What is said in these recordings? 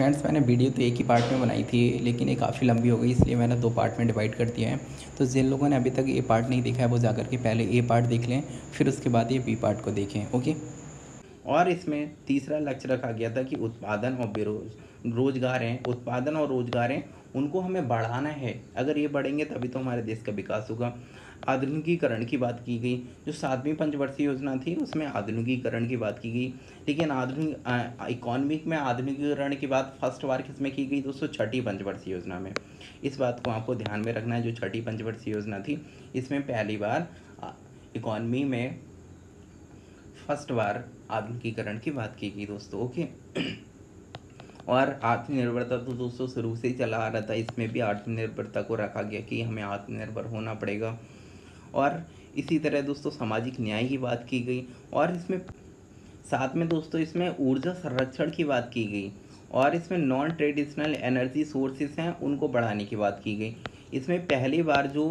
Friends, मैंने video तो एक ही पार्ट में बनाई थी, लेकिन ये काफ़ी लंबी हो गई, इसलिए मैंने दो पार्ट में डिवाइड कर दिया है। तो जिन लोगों ने अभी तक ए पार्ट नहीं देखा है, वो जाकर के पहले ए पार्ट देख लें, फिर उसके बाद ये बी पार्ट को देखें, ओके? और इसमें तीसरा लक्ष्य रखा गया था कि उत्पादन और बेरोज, रोज़गार हैं उत्पादन और रोज़गार हैं उनको हमें बढ़ाना है। अगर ये बढ़ेंगे, तभी तो हमारे देश का विकास होगा। आधुनिकीकरण की बात की गई। जो सातवीं पंचवर्षीय योजना थी, उसमें आधुनिकीकरण की बात की गई। लेकिन आधुनिक इकॉनमिक में आधुनिकीकरण की बात फ़र्स्ट बार किसमें की गई? दोस्तों, छठी पंचवर्षीय योजना में। इस बात को आपको ध्यान में रखना है, जो छठी पंचवर्षीय योजना थी, इसमें पहली बार इकॉनमी में फ़र्स्ट बार आधुनिकीकरण की बात की गई, दोस्तों, ओके? और आत्मनिर्भरता तो दोस्तों शुरू से ही चला आ रहा था। इसमें भी आत्मनिर्भरता को रखा गया कि हमें आत्मनिर्भर होना पड़ेगा। और इसी तरह दोस्तों सामाजिक न्याय की बात की गई और इसमें साथ में दोस्तों इसमें ऊर्जा संरक्षण की बात की गई और इसमें नॉन ट्रेडिशनल एनर्जी सोर्सेस हैं, उनको बढ़ाने की बात की गई। इसमें पहली बार जो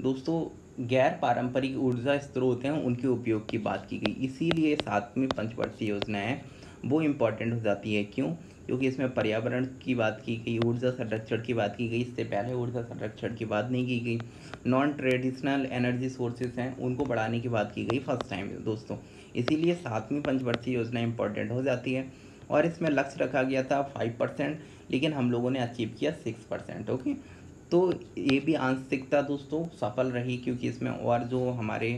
दोस्तों गैर पारंपरिक ऊर्जा स्रोत हैं, उनके उपयोग की बात की गई। इसीलिए सातवीं पंचवर्षीय योजना है, वो इंपॉर्टेंट हो जाती है। क्यों? क्योंकि इसमें पर्यावरण की बात की गई, ऊर्जा संरक्षण की बात की गई, इससे पहले ऊर्जा संरक्षण की बात नहीं की गई। नॉन ट्रेडिशनल एनर्जी सोर्सेज हैं, उनको बढ़ाने की बात की गई फ़र्स्ट टाइम दोस्तों। इसीलिए सातवीं पंचवर्षीय योजना इंपॉर्टेंट हो जाती है। और इसमें लक्ष्य रखा गया था फाइव परसेंट लेकिन हम लोगों ने अचीव किया सिक्स परसेंट ओके तो ये भी आंशिकता दोस्तों सफल रही क्योंकि इसमें और जो हमारे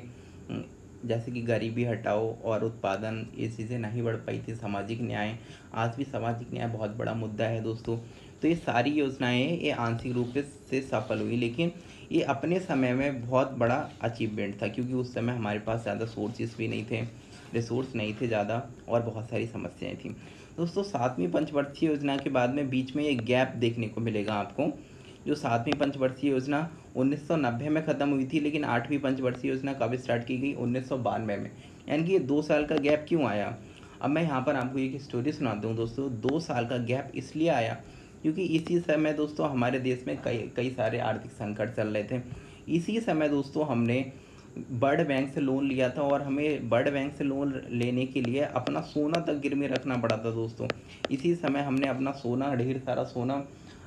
जैसे कि गरीबी हटाओ और उत्पादन, ये चीज़ें नहीं बढ़ पाई थी सामाजिक न्याय। आज भी सामाजिक न्याय बहुत बड़ा मुद्दा है दोस्तों। तो ये सारी योजनाएँ, ये आंशिक रूप से सफल हुई, लेकिन ये अपने समय में बहुत बड़ा अचीवमेंट था, क्योंकि उस समय हमारे पास ज़्यादा सोर्सेस भी नहीं थे रिसोर्स नहीं थे ज़्यादा, और बहुत सारी समस्याएँ थी। दोस्तों, सातवीं पंचवर्षीय योजना के बाद में बीच में एक गैप देखने को मिलेगा आपको। जो सातवीं पंचवर्षीय योजना 1990 में ख़त्म हुई थी, लेकिन आठवीं पंचवर्षीय योजना कब स्टार्ट की गई? उन्नीस सौ बानवे में। यानी कि ये दो साल का गैप क्यों आया? अब मैं यहाँ पर आपको एक स्टोरी सुनाता हूँ दोस्तों। दो साल का गैप इसलिए आया क्योंकि इसी समय दोस्तों हमारे देश में कई कई सारे आर्थिक संकट चल रहे थे। इसी समय दोस्तों हमने बर्ड बैंक से लोन लिया था और हमें बर्ड बैंक से लोन लेने के लिए अपना सोना तक गिरवी रखना पड़ा था दोस्तों। इसी समय हमने अपना सोना, ढेर सारा सोना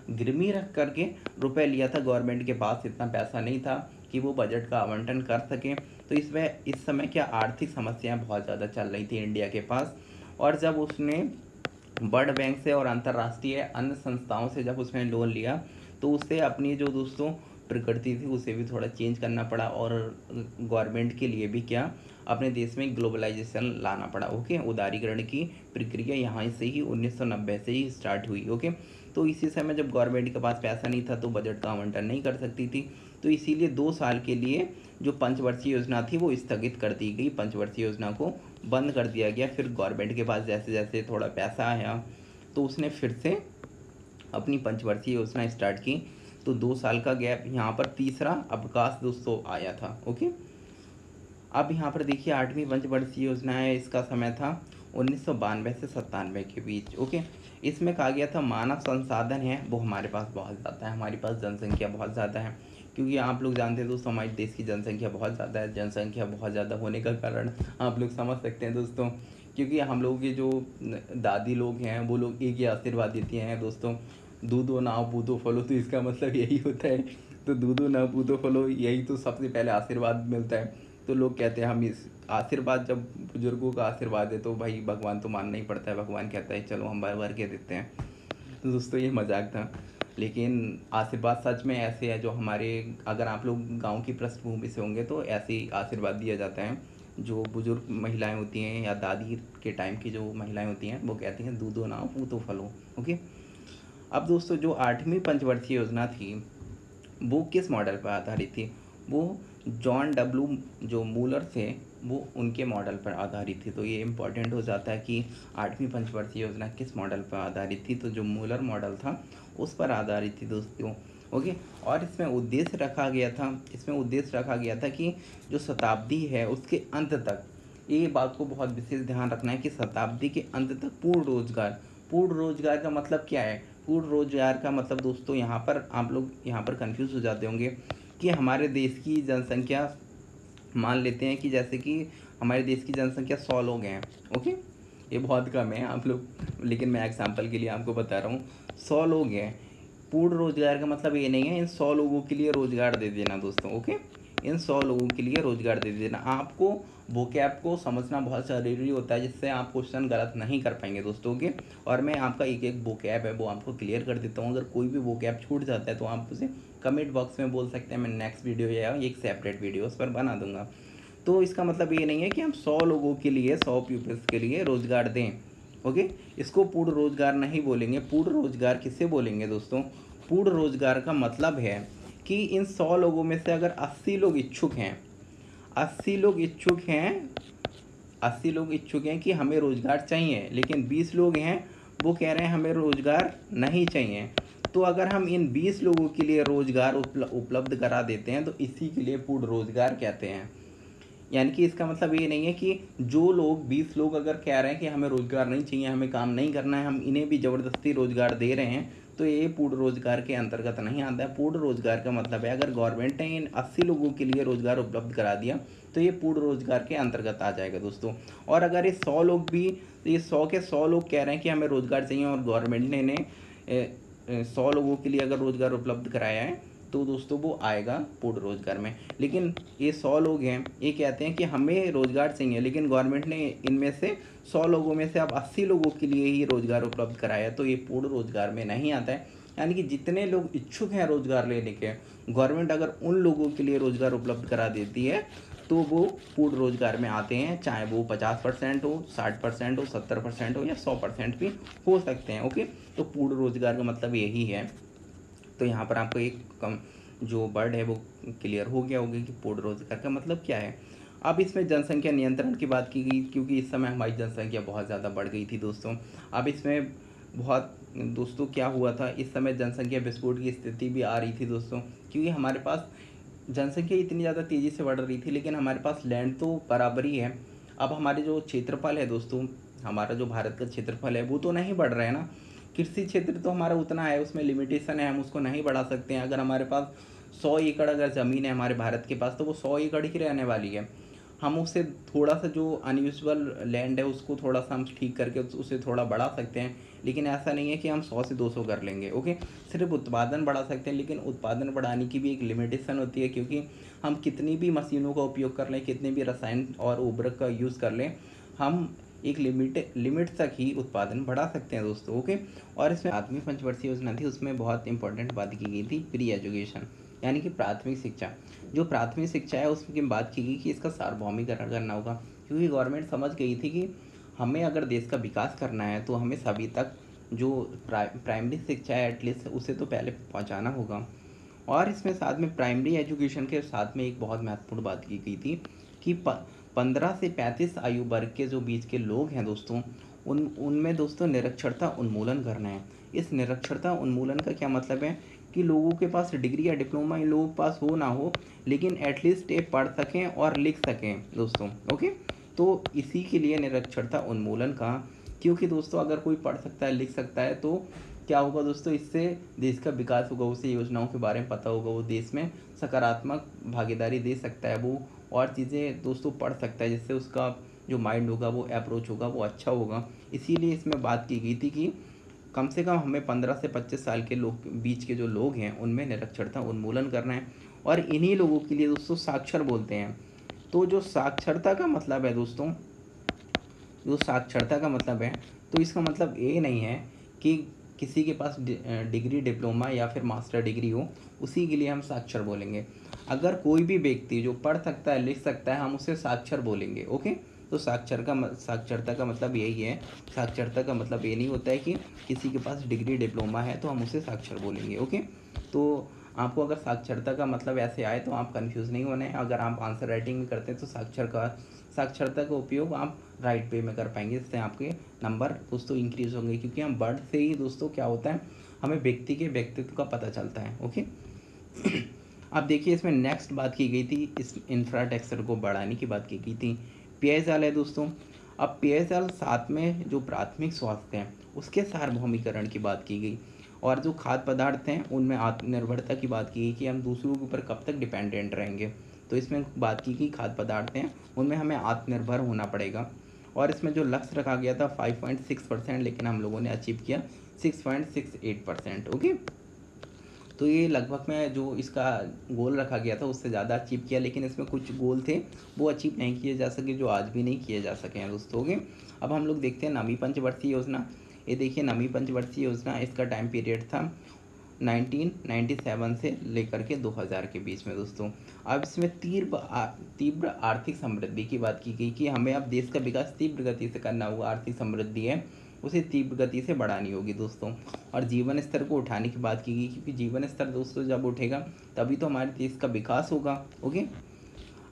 गिरवी रख करके रुपए लिया था गवर्नमेंट के पास, इतना पैसा नहीं था कि वो बजट का आवंटन कर सकें। तो इसमें इस समय क्या आर्थिक समस्याएँ बहुत ज़्यादा चल रही थी इंडिया के पास। और जब उसने वर्ल्ड बैंक से और अंतर्राष्ट्रीय अन्य संस्थाओं से जब उसने लोन लिया तो उससे अपनी जो दोस्तों प्रकृति थी, उसे भी थोड़ा चेंज करना पड़ा और गवर्नमेंट के लिए भी क्या अपने देश में ग्लोबलाइजेशन लाना पड़ा ओके उदारीकरण की प्रक्रिया यहाँ से ही 1990 से ही स्टार्ट हुई ओके तो इसी समय जब गवर्नमेंट के पास पैसा नहीं था तो बजट का आवंटन नहीं कर सकती थी। तो इसीलिए दो साल के लिए जो पंचवर्षीय योजना थी वो स्थगित कर दी गई। पंचवर्षीय योजना को बंद कर दिया गया। फिर गवर्नमेंट के पास जैसे जैसे थोड़ा पैसा आया तो उसने फिर से अपनी पंचवर्षीय योजना स्टार्ट की। तो दो साल का गैप यहाँ पर तीसरा अवकाश दोस्तों आया था, ओके? अब यहाँ पर देखिए, आठवीं पंचवर्षीय योजना है, इसका समय था उन्नीस सौ बानवे से सत्तानवे के बीच, ओके? इसमें कहा गया था मानव संसाधन है, वो हमारे पास बहुत ज़्यादा है, हमारे पास जनसंख्या बहुत ज़्यादा है। क्योंकि आप लोग जानते हैं दोस्तों, हमारे देश की जनसंख्या बहुत ज़्यादा है, जनसंख्या बहुत ज़्यादा होने का कारण आप लोग समझ सकते हैं दोस्तों। क्योंकि हम लोग के जो दादी लोग हैं, वो लोग एक ही आशीर्वाद देती हैं, दोस्तों। दूधो नाव बूधो फलो तो इसका मतलब यही होता है। तो दूधो नाव बूधो फलो, यही तो सबसे पहले आशीर्वाद मिलता है। तो लोग कहते हैं, हम इस आशीर्वाद जब बुज़ुर्गों का आशीर्वाद है तो भाई भगवान तो मानना ही पड़ता है। भगवान कहता है, चलो, हम भर भर के देते हैं। तो दोस्तों, ये मज़ाक था। लेकिन आशीर्वाद सच में ऐसे है, जो हमारे, अगर आप लोग गाँव की पृष्ठभूमि से होंगे तो ऐसे ही आशीर्वाद दिया जाता है। जो बुज़ुर्ग महिलाएँ होती हैं, या दादी के टाइम की जो महिलाएँ होती हैं, वो कहती हैं, दूधो ना पूतो फलो। ओके? अब दोस्तों, जो आठवीं पंचवर्षीय योजना थी, वो किस मॉडल पर आधारित थी? वो जॉन डब्लू जो मूलर थे वो उनके मॉडल पर आधारित थी। तो ये इंपॉर्टेंट हो जाता है कि आठवीं पंचवर्षीय योजना किस मॉडल पर आधारित थी? तो जो मूलर मॉडल था, उस पर आधारित थी दोस्तों, ओके? और इसमें उद्देश्य रखा गया था, इसमें उद्देश्य रखा गया था कि जो शताब्दी है, उसके अंत तक, ये बात को बहुत विशेष ध्यान रखना है कि शताब्दी के अंत तक पूर्ण रोज़गार पूर्ण रोज़गार का मतलब क्या है? पूर्ण रोज़गार का मतलब दोस्तों, यहाँ पर आप लोग यहाँ पर कंफ्यूज हो जाते होंगे कि हमारे देश की जनसंख्या मान लेते हैं कि जैसे कि हमारे देश की जनसंख्या सौ लोग हैं, ओके? ये बहुत कम है आप लोग, लेकिन मैं एग्जांपल के लिए आपको बता रहा हूँ, सौ लोग हैं। पूर्ण रोज़गार का मतलब ये नहीं है, इन सौ लोगों के लिए रोज़गार दे देना दोस्तों, ओके? इन सौ लोगों के लिए रोज़गार दे देना। आपको वो कैप को समझना बहुत ज़रूरी होता है, जिससे आप क्वेश्चन गलत नहीं कर पाएँगे दोस्तों के और मैं आपका एक एक वो कैप है, वो आपको क्लियर कर देता हूँ। अगर कोई भी वो कैप छूट जाता है तो आप उसे कमेंट बॉक्स में बोल सकते हैं, मैं नेक्स्ट वीडियो या एक सेपरेट वीडियो उस पर बना दूँगा। तो इसका मतलब ये नहीं है कि हम सौ लोगों के लिए, सौ पीपल्स के लिए रोज़गार दें ओके इसको पूर्ण रोज़गार नहीं बोलेंगे। पूर्ण रोज़गार किसे बोलेंगे दोस्तों? पूर्ण रोज़गार का मतलब है कि इन सौ लोगों में से अगर अस्सी लोग इच्छुक हैं, अस्सी लोग इच्छुक हैं, अस्सी लोग इच्छुक हैं कि हमें रोज़गार चाहिए, लेकिन बीस लोग हैं, वो कह रहे हैं हमें रोज़गार नहीं चाहिए। तो अगर हम इन बीस लोगों के लिए रोज़गार उपलब्ध करा देते हैं तो इसी के लिए पूर्ण रोज़गार कहते हैं। यानी कि इसका मतलब ये नहीं है कि जो लोग, बीस लोग अगर कह रहे हैं कि हमें रोज़गार नहीं चाहिए, हमें काम नहीं करना है, हम इन्हें भी ज़बरदस्ती रोज़गार दे रहे हैं तो ये पूर्ण रोज़गार के अंतर्गत नहीं आता है। पूर्ण रोज़गार का मतलब है, अगर गवर्नमेंट ने इन अस्सी लोगों के लिए रोज़गार उपलब्ध करा दिया तो ये पूर्ण रोज़गार के अंतर्गत आ जाएगा दोस्तों। और अगर ये सौ लोग भी, ये सौ के सौ लोग कह रहे हैं कि हमें रोज़गार चाहिए और गवर्नमेंट ने इन्हें सौ लोगों के लिए अगर रोज़गार उपलब्ध कराया है तो दोस्तों वो आएगा पूर्ण रोज़गार में। लेकिन ये सौ लोग हैं, ये कहते हैं कि हमें रोज़गार चाहिए, लेकिन गवर्नमेंट ने इनमें से सौ लोगों में से अब अस्सी लोगों के लिए ही रोज़गार उपलब्ध कराया तो ये पूर्ण रोज़गार में नहीं आता है। यानी कि जितने लोग इच्छुक हैं रोज़गार लेने के, गवर्नमेंट अगर उन लोगों के लिए रोज़गार उपलब्ध करा देती है तो वो पूर्ण रोज़गार में आते हैं, चाहे वो पचास परसेंट हो, साठ परसेंट हो, सत्तर परसेंट हो, या सौ परसेंट भी हो सकते हैं, ओके? तो पूर्ण रोज़गार का मतलब यही है। तो यहाँ पर आपको एक कम, जो वर्ड है वो क्लियर हो गया होगा कि पूर्ण रोज़गार का मतलब क्या है। अब इसमें जनसंख्या नियंत्रण की बात की गई, क्योंकि इस समय हमारी जनसंख्या बहुत ज़्यादा बढ़ गई थी दोस्तों। अब इसमें बहुत, दोस्तों क्या हुआ था, इस समय जनसंख्या विस्फोट की स्थिति भी आ रही थी दोस्तों। क्योंकि हमारे पास जनसंख्या इतनी ज़्यादा तेज़ी से बढ़ रही थी, लेकिन हमारे पास लैंड तो बराबर ही है। अब हमारे जो क्षेत्रफल है दोस्तों, हमारा जो भारत का क्षेत्रफल है वो तो नहीं बढ़ रहा है ना। कृषि क्षेत्र तो हमारा उतना है, उसमें लिमिटेशन है, हम उसको नहीं बढ़ा सकते हैं। अगर हमारे पास सौ एकड़ अगर ज़मीन है हमारे भारत के पास तो वो सौ एकड़ ही रहने वाली है। हम उसे थोड़ा सा जो अनयूजल लैंड है, उसको थोड़ा सा हम ठीक करके उसे थोड़ा बढ़ा सकते हैं। लेकिन ऐसा नहीं है कि हम सौ से दो सौ कर लेंगे ओके सिर्फ़ उत्पादन बढ़ा सकते हैं, लेकिन उत्पादन बढ़ाने की भी एक लिमिटेशन होती है, क्योंकि हम कितनी भी मशीनों का उपयोग कर लें, कितने भी रसायन और उर्वरक का यूज़ कर लें, हम एक लिमिट लिमिट तक ही उत्पादन बढ़ा सकते हैं दोस्तों ओके और इसमें आत्मी पंचवर्षीय योजना थी, उसमें बहुत इंपॉर्टेंट बात की गई थी प्री एजुकेशन यानी कि प्राथमिक शिक्षा। जो प्राथमिक शिक्षा है, उसकी बात की गई कि इसका सार्वभौमिकरण करना होगा, क्योंकि गवर्नमेंट समझ गई थी कि हमें अगर देश का विकास करना है तो हमें सभी तक जो प्राइमरी शिक्षा है एटलीस्ट उसे तो पहले पहुंचाना होगा। और इसमें साथ में प्राइमरी एजुकेशन के साथ में एक बहुत महत्वपूर्ण बात की गई थी कि पंद्रह से पैंतीस आयु वर्ग के जो बीच के लोग हैं दोस्तों, उन, उनमें दोस्तों निरक्षरता उन्मूलन करना है। इस निरक्षरता उन्मूलन का क्या मतलब है? कि लोगों के पास डिग्री या डिप्लोमा इन लोगों के पास हो ना हो, लेकिन एटलीस्ट ये पढ़ सकें और लिख सकें दोस्तों ओके तो इसी के लिए निरक्षरता उन्मूलन का क्योंकि दोस्तों, अगर कोई पढ़ सकता है, लिख सकता है तो क्या होगा दोस्तों, इससे देश का विकास होगा, उसे योजनाओं के बारे में पता होगा, वो देश में सकारात्मक भागीदारी दे सकता है, वो और चीज़ें दोस्तों पढ़ सकता है, जिससे उसका जो माइंड होगा, वो अप्रोच होगा, वो अच्छा होगा। इसीलिए इसमें बात की गई थी कि कम से कम हमें पंद्रह से पच्चीस साल के लोग, बीच के जो लोग हैं, उनमें निरक्षरता उन्मूलन करना है। और इन्हीं लोगों के लिए दोस्तों साक्षर बोलते हैं। तो जो साक्षरता का मतलब है दोस्तों, जो साक्षरता का मतलब है तो इसका मतलब ये नहीं है कि किसी के पास डिग्री, डिप्लोमा या फिर मास्टर डिग्री हो, उसी के लिए हम साक्षर बोलेंगे। अगर कोई भी व्यक्ति जो पढ़ सकता है, लिख सकता है, हम उसे साक्षर बोलेंगे, ओके? तो साक्षर का साक्षरता का मतलब यही है। साक्षरता का मतलब ये नहीं होता है कि किसी के पास डिग्री, डिप्लोमा है तो हम उसे साक्षर बोलेंगे, ओके? तो आपको अगर साक्षरता का मतलब ऐसे आए तो आप कंफ्यूज नहीं होने अगर आप आंसर राइटिंग में करते हैं तो साक्षर का, साक्षरता का उपयोग आप राइट पे में कर पाएँगे। इससे आपके नंबर दोस्तों इंक्रीज होंगे, क्योंकि हम बर्थ से ही दोस्तों क्या होता है, हमें व्यक्ति के व्यक्तित्व का पता चलता है ओके अब देखिए, इसमें नेक्स्ट बात की गई थी, इस इंफ्रास्ट्रक्चर को बढ़ाने की बात की गई थी। पेयजल है दोस्तों। अब पेयजल साथ में जो प्राथमिक स्वास्थ्य है, उसके सार्वभौमिकरण की बात की गई। और जो खाद्य पदार्थ हैं, उनमें आत्मनिर्भरता की बात की गई कि हम दूसरों के ऊपर कब तक डिपेंडेंट रहेंगे। तो इसमें बात की गई खाद्य पदार्थ हैं, उनमें हमें आत्मनिर्भर होना पड़ेगा। और इसमें जो लक्ष्य रखा गया था फाइव पॉइंट सिक्स परसेंट लेकिन हम लोगों ने अचीव किया six point six eight percent okay तो ये लगभग में जो इसका गोल रखा गया था, उससे ज़्यादा अचीव किया, लेकिन इसमें कुछ गोल थे, वो अचीव नहीं किए जा सके, जो आज भी नहीं किए जा सके हैं दोस्तों ओके अब हम लोग देखते हैं नवी पंचवर्षीय योजना। ये देखिए नवी पंचवर्षीय योजना, इसका टाइम पीरियड था 1997 से लेकर के 2000 के बीच में दोस्तों। अब इसमें तीव्र तीव्र आर्थिक समृद्धि की बात की गई कि हमें अब देश का विकास तीव्र गति से करना होगा, आर्थिक समृद्धि है, उसे तीव्र गति से बढ़ानी होगी दोस्तों। और जीवन स्तर को उठाने की बात की गई क्योंकि जीवन स्तर दोस्तों जब उठेगा, तभी तो हमारे देश का विकास होगा, ओके?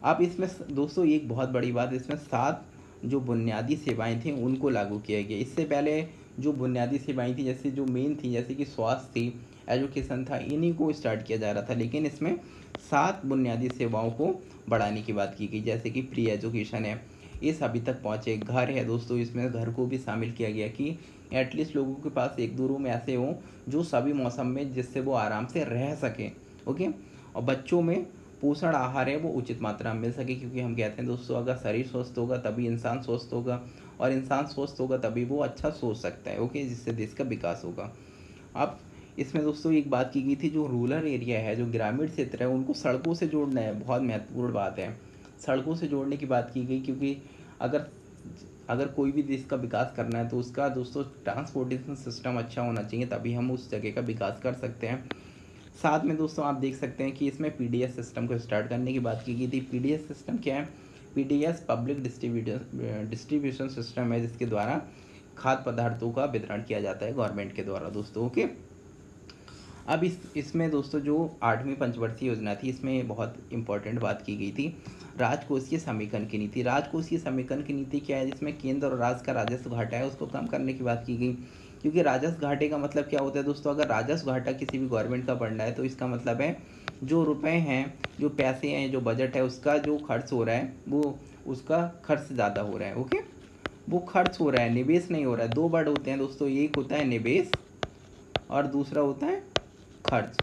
अब इसमें दोस्तों, एक बहुत बड़ी बात, इसमें सात जो बुनियादी सेवाएँ थी, उनको लागू किया गया। इससे पहले जो बुनियादी सेवाएँ थी, जैसे जो मेन थी, जैसे कि स्वास्थ्य थी एजुकेशन था इन्हीं को स्टार्ट किया जा रहा था, लेकिन इसमें सात बुनियादी सेवाओं को बढ़ाने की बात की गई, जैसे कि प्री एजुकेशन है, ये सभी तक पहुँचे, घर है दोस्तों, इसमें घर को भी शामिल किया गया कि एटलीस्ट लोगों के पास एक दो रूम ऐसे हों, जो सभी मौसम में, जिससे वो आराम से रह सकें ओके और बच्चों में पोषण आहार है, वो उचित मात्रा में मिल सके, क्योंकि हम कहते हैं दोस्तों, अगर शरीर स्वस्थ होगा, तभी इंसान स्वस्थ होगा, और इंसान स्वस्थ होगा, तभी वो अच्छा सोच सकता है ओके जिससे देश का विकास होगा। अब इसमें दोस्तों एक बात की गई थी, जो रूरल एरिया है, जो ग्रामीण क्षेत्र है, उनको सड़कों से जोड़ना है, बहुत महत्वपूर्ण बात है। सड़कों से जोड़ने की बात की गई, क्योंकि अगर अगर कोई भी देश का विकास करना है तो उसका दोस्तों ट्रांसपोर्टेशन सिस्टम अच्छा होना चाहिए, तभी हम उस जगह का विकास कर सकते हैं। साथ में दोस्तों आप देख सकते हैं कि इसमें पीडीएस सिस्टम को स्टार्ट करने की बात की गई थी। पीडीएस सिस्टम क्या है? PDS public distribution distribution system है, जिसके द्वारा खाद्य पदार्थों का वितरण किया जाता है गवर्नमेंट के द्वारा दोस्तों ओके अब इस, इसमें दोस्तों जो आठवीं पंचवर्षीय योजना थी, इसमें बहुत इंपॉर्टेंट बात की गई थी। राजकोषीय समीकरण की नीति। राजकोषीय समीकरण की नीति क्या है? जिसमें केंद्र और राज्य का राजस्व घाटा है, उसको कम करने की बात की गई। क्योंकि राजस्व घाटे का मतलब क्या होता है दोस्तों? अगर राजस्व घाटा किसी भी गवर्नमेंट का बढ़ रहा है तो इसका मतलब है जो रुपए हैं, जो पैसे हैं, जो बजट है, उसका जो खर्च हो रहा है, वो उसका खर्च ज़्यादा हो रहा है ओके वो खर्च हो रहा है, निवेश नहीं हो रहा है। दो वर्ड होते हैं दोस्तों। एक होता है निवेश और दूसरा होता है खर्च।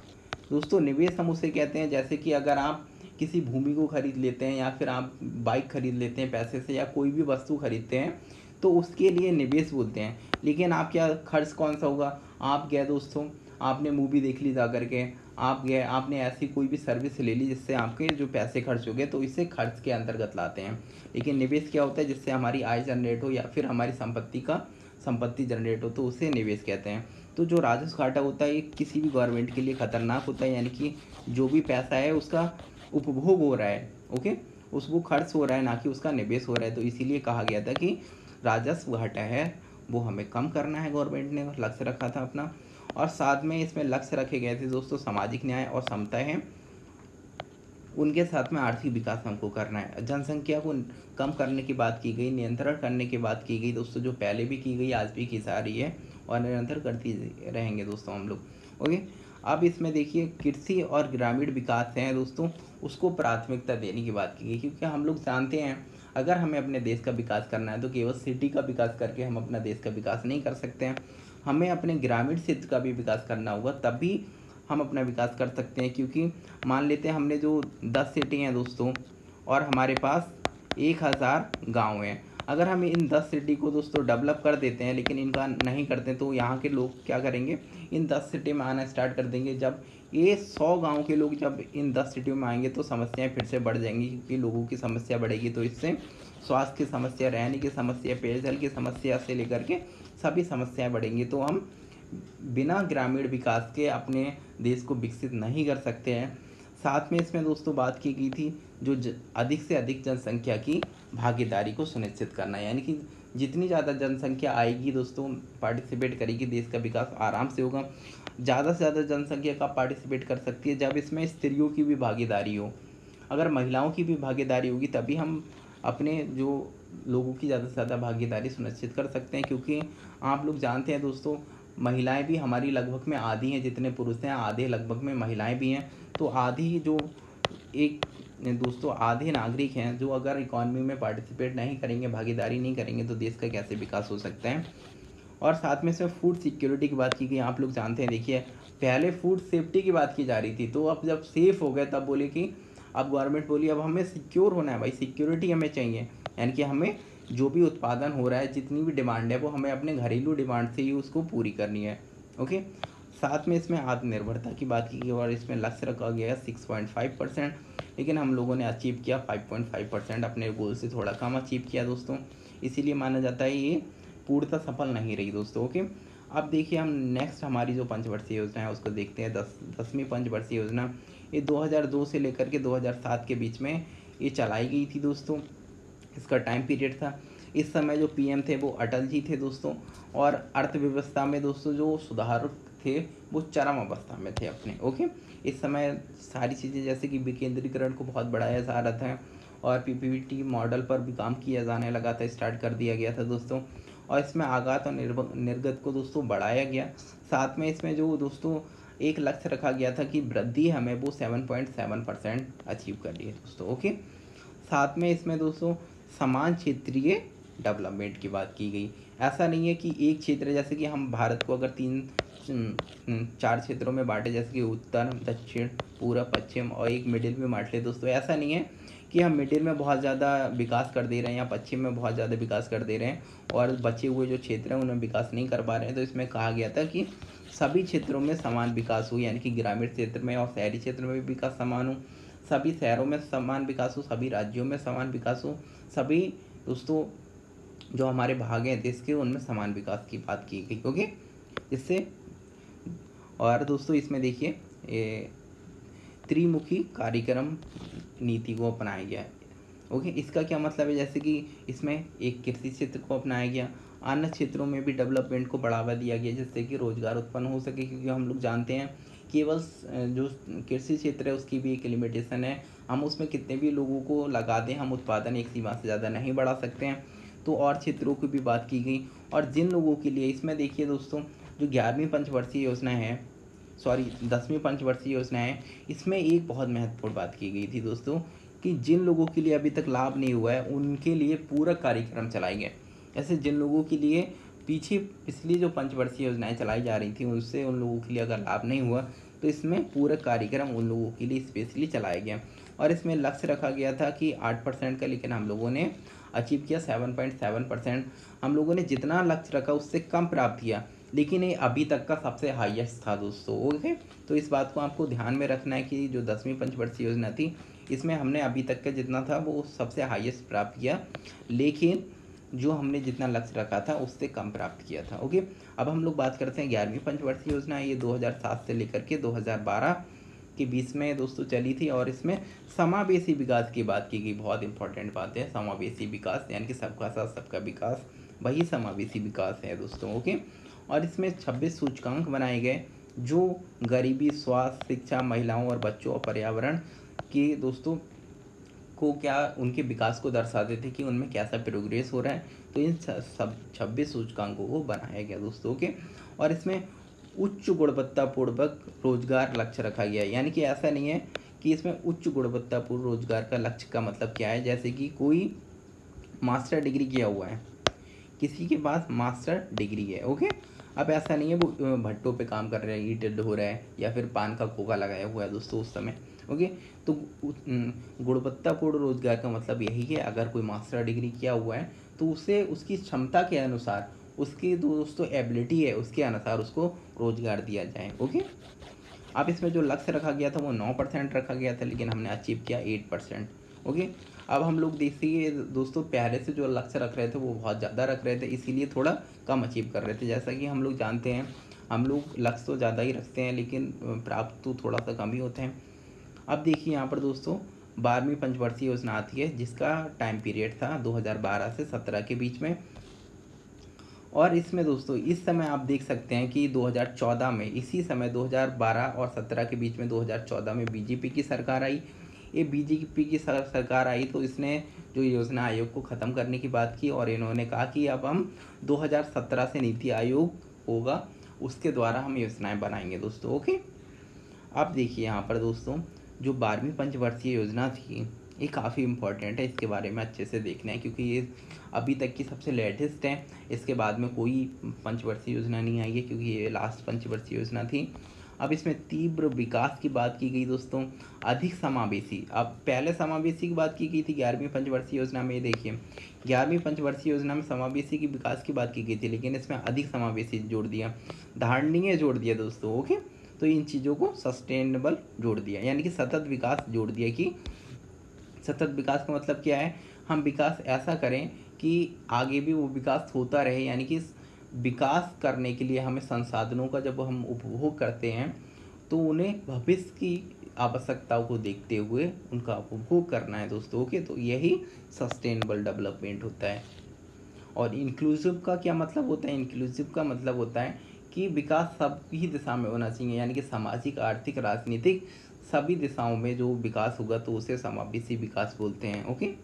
दोस्तों, निवेश हम उसे कहते हैं जैसे कि अगर आप किसी भूमि को खरीद लेते हैं या फिर आप बाइक खरीद लेते हैं पैसे से या कोई भी वस्तु खरीदते हैं तो उसके लिए निवेश बोलते हैं। लेकिन आप क्या, खर्च कौन सा होगा? आप गए दोस्तों, आपने मूवी देख ली जा करके आप गए, आपने ऐसी कोई भी सर्विस ले ली जिससे आपके जो पैसे खर्च हो गए तो इसे खर्च के अंतर्गत लाते हैं। लेकिन निवेश क्या होता है जिससे हमारी आय जनरेट हो या फिर हमारी संपत्ति का, संपत्ति जनरेट हो तो उसे निवेश कहते हैं। तो जो राजस्व घाटा होता है, ये किसी भी गवर्नमेंट के लिए खतरनाक होता है, यानी कि जो भी पैसा है, उसका उपभोग हो रहा है ओके उसको खर्च हो रहा है, ना कि उसका निवेश हो रहा है। तो इसीलिए कहा गया था कि राजस्व घाटा है, वो हमें कम करना है गवर्नमेंट ने, लक्ष्य रखा था अपना। और साथ में इसमें लक्ष्य रखे गए थे दोस्तों, सामाजिक न्याय और समता है। उनके साथ में आर्थिक विकास हमको करना है। जनसंख्या को कम करने की बात की गई, नियंत्रण करने की बात की गई दोस्तों, जो पहले भी की गई, आज भी की जा रही है। और निरंतर करती रहेंगे दोस्तों हम लोग। ओके? अब इसमें देखिए, कृषि और ग्रामीण विकास हैं दोस्तों, उसको प्राथमिकता देने की बात की गई, क्योंकि हम लोग जानते हैं, अगर हमें अपने देश का विकास करना है तो केवल सिटी का विकास करके हम अपना देश का विकास नहीं कर सकते हैं। हमें अपने ग्रामीण क्षेत्र का भी विकास करना होगा, तभी हम अपना विकास कर सकते हैं, क्योंकि मान लेते हैं, हमने जो दस सिटी हैं दोस्तों, और हमारे पास एक हज़ार गाँव हैं। अगर हम इन दस सिटी को दोस्तों डेवलप कर देते हैं, लेकिन इनका नहीं करते तो यहाँ के लोग क्या करेंगे? इन दस सिटी में आना स्टार्ट कर देंगे। जब ये सौ गाँव के लोग जब इन दस सिटियों में आएँगे तो समस्याएँ फिर से बढ़ जाएँगी, क्योंकि लोगों की समस्या बढ़ेगी। तो इससे स्वास्थ्य की समस्या, रहने की समस्या पेयजल की समस्या से लेकर के सभी समस्याएँ बढ़ेंगी। तो हम बिना ग्रामीण विकास के अपने देश को विकसित नहीं कर सकते हैं। साथ में इसमें दोस्तों बात की गई थी जो अधिक से अधिक जनसंख्या की भागीदारी को सुनिश्चित करना, यानी कि जितनी ज़्यादा जनसंख्या आएगी दोस्तों पार्टिसिपेट करेगी, देश का विकास आराम से होगा। ज़्यादा से ज़्यादा जनसंख्या का पार्टिसिपेट कर सकती है जब इसमें स्त्रियों की भी भागीदारी हो। अगर महिलाओं की भी भागीदारी होगी, तभी हम अपने जो लोगों की ज़्यादा से ज़्यादा भागीदारी सुनिश्चित कर सकते हैं, क्योंकि आप लोग जानते हैं दोस्तों, महिलाएँ भी हमारी लगभग में आधी हैं, जितने पुरुष हैं, आधे लगभग में महिलाएँ भी हैं। तो आधी जो एक दोस्तों, आधे नागरिक हैं जो अगर इकॉनमी में पार्टिसिपेट नहीं करेंगे, भागीदारी नहीं करेंगे तो देश का कैसे विकास हो सकता है? और साथ में इसमें फ़ूड सिक्योरिटी की बात की गई, आप लोग जानते हैं, देखिए, पहले फ़ूड सेफ्टी की बात की जा रही थी तो अब जब सेफ़ हो गए, तब बोले कि, अब गवर्नमेंट बोली, अब हमें सिक्योर होना है भाई सिक्योरिटी हमें चाहिए, यानी कि हमें जो भी उत्पादन हो रहा है, जितनी भी डिमांड है, वो हमें अपने घरेलू डिमांड से ही उसको पूरी करनी है ओके साथ में इसमें आत्मनिर्भरता की बात की गई और इसमें लक्ष्य रखा गया है सिक्स पॉइंट फाइव परसेंट, लेकिन हम लोगों ने अचीव किया फाइव पॉइंट फाइव परसेंट अपने गोल से थोड़ा कम अचीव किया दोस्तों। इसीलिए माना जाता है ये पूर्णतः सफल नहीं रही दोस्तों ओके अब देखिए हम नेक्स्ट हमारी जो पंचवर्षीय योजना है, उसको देखते हैं, दस, दसवीं पंचवर्षीय योजना। ये 2002 से लेकर के 2007 के बीच में ये चलाई गई थी दोस्तों। इसका टाइम पीरियड था। इस समय जो पीएम थे वो अटल जी थे दोस्तों और अर्थव्यवस्था में दोस्तों जो सुधार थे, वो चरम अवस्था में थे अपने ओके इस समय सारी चीज़ें जैसे कि विकेंद्रीकरण को बहुत बढ़ाया जा रहा था और पीपीटी मॉडल पर भी काम किया जाने लगा था स्टार्ट कर दिया गया था दोस्तों। और इसमें आगात और निर्गत को दोस्तों बढ़ाया गया। साथ में इसमें जो दोस्तों एक लक्ष्य रखा गया था कि वृद्धि हमें वो seven point seven percent achieve कर ली है दोस्तों ओके साथ में इसमें दोस्तों समान क्षेत्रीय डेवलपमेंट की बात की गई। ऐसा नहीं है कि एक क्षेत्र, जैसे कि हम भारत को अगर तीन चार क्षेत्रों में बांटे, जैसे कि उत्तर, दक्षिण पूर्व पश्चिम और एक मिडिल में बांट ले दोस्तों। ऐसा नहीं है कि हम मिडिल में बहुत ज़्यादा विकास कर दे रहे हैं या पश्चिम में बहुत ज़्यादा विकास कर दे रहे हैं और बचे हुए जो क्षेत्र हैं उनमें विकास नहीं कर पा रहे हैं। तो इसमें कहा गया था कि सभी क्षेत्रों में समान विकास हो, यानी कि ग्रामीण क्षेत्र में और शहरी क्षेत्र में भी विकास समान हो। सभी शहरों में समान विकास हो, सभी राज्यों में समान विकास हो। सभी दोस्तों जो हमारे भाग हैं देश के, उनमें समान विकास की बात की गई, ओके? इससे और दोस्तों, इसमें देखिए त्रिमुखी कार्यक्रम नीति को अपनाया गया है। ओके, इसका क्या मतलब है? जैसे कि इसमें एक कृषि क्षेत्र को अपनाया गया, अन्य क्षेत्रों में भी डेवलपमेंट को बढ़ावा दिया गया, जिससे कि रोज़गार उत्पन्न हो सके, क्योंकि हम लोग जानते हैं, केवल जो कृषि क्षेत्र है, उसकी भी एक लिमिटेशन है। हम उसमें कितने भी लोगों को लगा दें, हम उत्पादन एक सीमा से ज़्यादा नहीं बढ़ा सकते हैं। तो और क्षेत्रों की भी बात की गई, और जिन लोगों के लिए, इसमें देखिए दोस्तों, जो ग्यारहवीं पंचवर्षीय योजना है सॉरी, दसवीं पंचवर्षीय योजना है। इसमें एक बहुत महत्वपूर्ण बात की गई थी दोस्तों, कि जिन लोगों के लिए अभी तक लाभ नहीं हुआ है, उनके लिए पूरक कार्यक्रम चलाए गए ऐसे जिन लोगों के लिए पीछे पिछली जो पंचवर्षीय योजनाएँ चलाई जा रही थी उनसे उन लोगों के लिए अगर लाभ नहीं हुआ तो इसमें पूरक कार्यक्रम उन लोगों के लिए स्पेशली चलाया गया और इसमें लक्ष्य रखा गया था कि आठ परसेंट का, लेकिन हम लोगों ने अचीव किया सेवन पॉइंट सेवन परसेंट हम लोगों ने जितना लक्ष्य रखा, उससे कम प्राप्त किया। लेकिन ये अभी तक का सबसे हाईएस्ट था दोस्तों ओके तो इस बात को आपको ध्यान में रखना है कि जो दसवीं पंचवर्षीय योजना थी, इसमें हमने अभी तक का जितना था वो सबसे हाईएस्ट प्राप्त किया, लेकिन जो हमने जितना लक्ष्य रखा था उससे कम प्राप्त किया था ओके अब हम लोग बात करते हैं ग्यारहवीं पंचवर्षीय योजना, ये 2007 से लेकर के 2012 के बीच में दोस्तों चली थी और इसमें समावेशी विकास की बात की गई, बहुत इंपॉर्टेंट बात है, समावेशी विकास, यानी कि सबका साथ, सबका विकास, वही समावेशी विकास है दोस्तों ओके और इसमें छब्बीस सूचकांक बनाए गए, जो गरीबी, स्वास्थ्य, शिक्षा, महिलाओं और बच्चों और पर्यावरण के दोस्तों को क्या उनके विकास को दर्शाते थे कि उनमें कैसा प्रोग्रेस हो रहा है। तो इन सब छब्बीस सूचकांकों को बनाया गया दोस्तों के और इसमें उच्च गुणवत्तापूर्वक रोज़गार लक्ष्य रखा गया। यानी कि ऐसा नहीं है कि इसमें उच्च गुणवत्तापूर्ण रोज़गार का लक्ष्य का मतलब क्या है? जैसे कि कोई मास्टर डिग्री किया हुआ है किसी के पास मास्टर डिग्री है ओके अब ऐसा नहीं है वो भट्टों पे काम कर रहे हैं ईट हो रहा है, या फिर पान का खोखा लगाया हुआ है दोस्तों उस समय ओके तो गुणवत्तापूर्ण रोज़गार का मतलब यही है, अगर कोई मास्टर डिग्री किया हुआ है तो उसे, उसकी क्षमता के अनुसार, उसकी दोस्तों एबिलिटी है, उसके अनुसार उसको रोज़गार दिया जाए ओके अब इसमें जो लक्ष्य रखा गया था, वो नौ परसेंट रखा गया था, लेकिन हमने अचीव किया एट परसेंट ओके अब हम लोग देखिए दोस्तों पहले से जो लक्ष्य रख रहे थे, वो बहुत ज़्यादा रख रहे थे, इसीलिए थोड़ा कम अचीव कर रहे थे। जैसा कि हम लोग जानते हैं, हम लोग लक्ष्य तो ज़्यादा ही रखते हैं, लेकिन प्राप्त तो थोड़ा सा कम ही होते हैं। अब देखिए यहाँ पर दोस्तों, बारहवीं पंचवर्षीय योजना आती है, जिसका टाइम पीरियड था 2012 से 17 के बीच में। और इसमें दोस्तों, इस समय आप देख सकते हैं कि 2014 में, इसी समय 2012 और 17 के बीच में 2014 में बीजेपी की सरकार आई। ये बीजेपी की सरकार आई तो इसने जो योजना आयोग को ख़त्म करने की बात की और इन्होंने कहा कि अब हम 2017 से नीति आयोग होगा, उसके द्वारा हम योजनाएँ बनाएँगे दोस्तों, ओके? अब देखिए यहाँ पर दोस्तों, जो बारहवीं पंचवर्षीय योजना थी, ये काफ़ी इम्पोर्टेंट है, इसके बारे में अच्छे से देखना है, क्योंकि ये अभी तक की सबसे लेटेस्ट है, इसके बाद में कोई पंचवर्षीय योजना नहीं आई है, क्योंकि ये लास्ट पंचवर्षीय योजना थी। अब इसमें तीव्र विकास की बात की गई दोस्तों, अधिक समावेशी। अब पहले समावेशी की बात की गई थी ग्यारहवीं पंचवर्षीय योजना में ये देखिए, ग्यारहवीं पंचवर्षीय योजना में समावेशी की विकास की बात की गई थी, लेकिन इसमें अधिक समावेशी जोड़ दिया। धारणीय जोड़ दिया दोस्तों, ओके? तो इन चीज़ों को सस्टेनेबल जोड़ दिया, यानी कि सतत विकास जोड़ दिया कि सतत विकास का मतलब क्या है? हम विकास ऐसा करें कि आगे भी वो विकास होता रहे, यानी कि विकास करने के लिए हमें संसाधनों का जब हम उपभोग करते हैं तो उन्हें भविष्य की आवश्यकताओं को देखते हुए उनका उपभोग करना है दोस्तों, ओके? तो यही सस्टेनेबल डेवलपमेंट होता है। और इंक्लूसिव का क्या मतलब होता है? इंक्लूसिव का मतलब होता है कि विकास सभी दिशा में होना चाहिए, यानी कि सामाजिक, आर्थिक, राजनीतिक सभी दिशाओं में जो विकास होगा तो उसे समावेशी विकास बोलते हैं, ओके?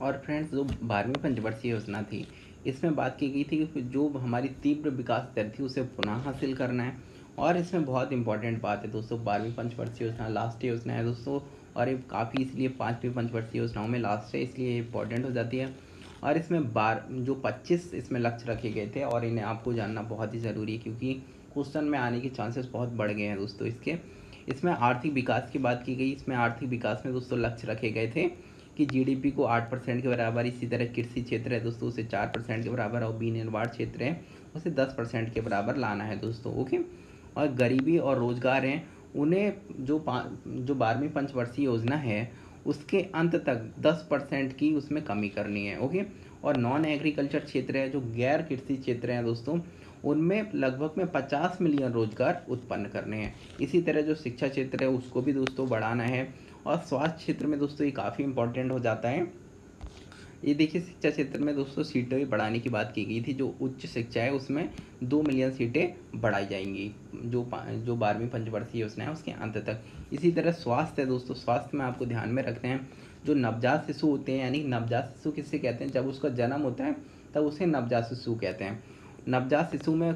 और फ्रेंड्स जो बारहवीं पंचवर्षीय योजना थी इसमें बात की गई थी कि जो हमारी तीव्र विकास दर थी, उसे पुनः हासिल करना है। और इसमें बहुत इंपॉर्टेंट बात है दोस्तों, बारहवीं पंचवर्षीय योजना लास्ट योजना है दोस्तों, और ये काफ़ी इसलिए पाँचवीं पंचवर्षीय योजनाओं में लास्ट है, इसलिए इंपॉर्टेंट हो जाती है। और इसमें बार, जो पच्चीस इसमें लक्ष्य रखे गए थे, और इन्हें आपको जानना बहुत ही ज़रूरी है, क्योंकि क्वेश्चन में आने के चांसेस बहुत बढ़ गए हैं दोस्तों इसके। इसमें आर्थिक विकास की बात की गई, इसमें आर्थिक विकास में दोस्तों लक्ष्य रखे गए थे। कि जीडीपी को आठ परसेंट के बराबर, इसी तरह कृषि क्षेत्र है दोस्तों, उसे चार परसेंट के बराबर और बी निर्माण क्षेत्र है, उसे दस परसेंट के बराबर लाना है दोस्तों, ओके? और गरीबी और रोज़गार हैं, उन्हें जो जो बारहवीं पंचवर्षीय योजना है, उसके अंत तक दस परसेंट की उसमें कमी करनी है, ओके? और नॉन एग्रीकल्चर क्षेत्र है, जो गैर कृषि क्षेत्र हैं दोस्तों, उनमें लगभग में पचास मिलियन रोज़गार उत्पन्न करने हैं। इसी तरह जो शिक्षा क्षेत्र है, उसको भी दोस्तों बढ़ाना है और स्वास्थ्य क्षेत्र में दोस्तों ये काफ़ी इंपॉर्टेंट हो जाता है। ये देखिए, शिक्षा क्षेत्र में दोस्तों सीटें भी बढ़ाने की बात की गई थी, जो उच्च शिक्षा है, उसमें दो मिलियन सीटें बढ़ाई जाएँगी, जो जो बारहवीं, पंचवर्षीय योजना है, उसके अंत तक। इसी तरह स्वास्थ्य है दोस्तों, स्वास्थ्य में आपको ध्यान में रखते हैं, जो नवजात शिशु होते हैं, यानी नवजात शिशु किससे कहते हैं, जब उसका जन्म होता है, तब उसे नवजात शिशु कहते हैं। नवजात शिशु में